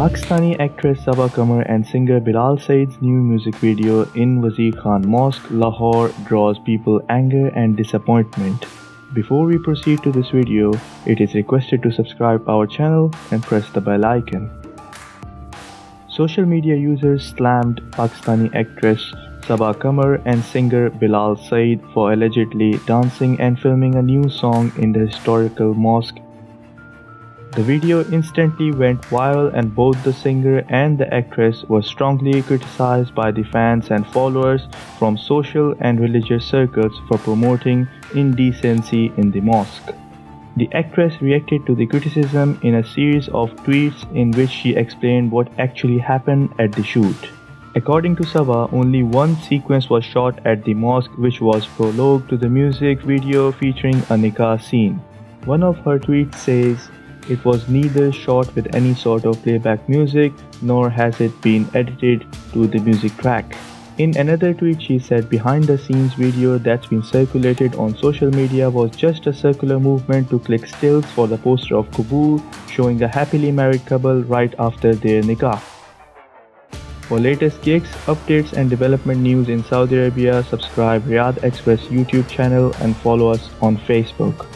Pakistani actress Saba Qamar and singer Bilal Saeed's new music video in Wazir Khan Mosque, Lahore draws people anger and disappointment. Before we proceed to this video, it is requested to subscribe our channel and press the bell icon. Social media users slammed Pakistani actress Saba Qamar and singer Bilal Saeed for allegedly dancing and filming a new song in the historical mosque the video instantly went viral and both the singer and the actress were strongly criticized by the fans and followers from social and religious circles for promoting indecency in the mosque. The actress reacted to the criticism in a series of tweets in which she explained what actually happened at the shoot. According to Saba, only one sequence was shot at the mosque which was prologue to the music video featuring a nikah scene. One of her tweets says, it was neither shot with any sort of playback music nor has it been edited to the music track. In another tweet, she said behind the scenes video that's been circulated on social media was just a circular movement to click stills for the poster of Qubool showing a happily married couple right after their nikah. For latest gigs, updates and development news in Saudi Arabia, subscribe Riyadh Xpress YouTube channel and follow us on Facebook.